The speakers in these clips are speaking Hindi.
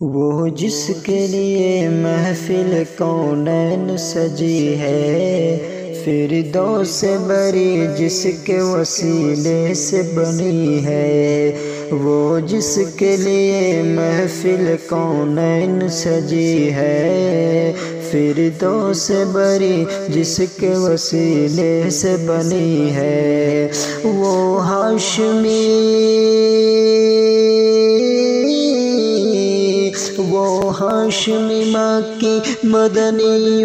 वो जिसके लिए महफिल कौनैन सजी है फिर दो से बरी जिसके वसीले से बनी है। वो जिसके लिए महफिल कौनैन सजी है फिर दो से बरी जिसके वसीले से बनी है। वो हाशमी वो हाशमी मक्की मदनी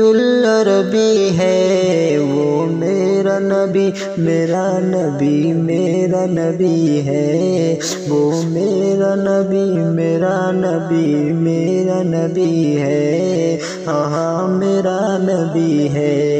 है। वो मेरा नबी मेरा नबी मेरा नबी है। वो मेरा नबी मेरा नबी मेरा नबी है। हाँ मेरा नबी है।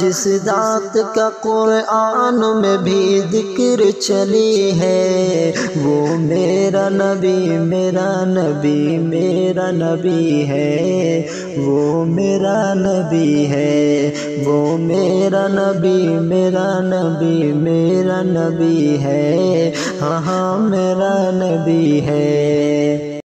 जिस दात का कुरान में भी ज़िक्र चली है, वो मेरा नबी मेरा नबी मेरा नबी है, वो मेरा नबी है, वो मेरा नबी मेरा नबी मेरा नबी है हाँ हाँ मेरा नबी है।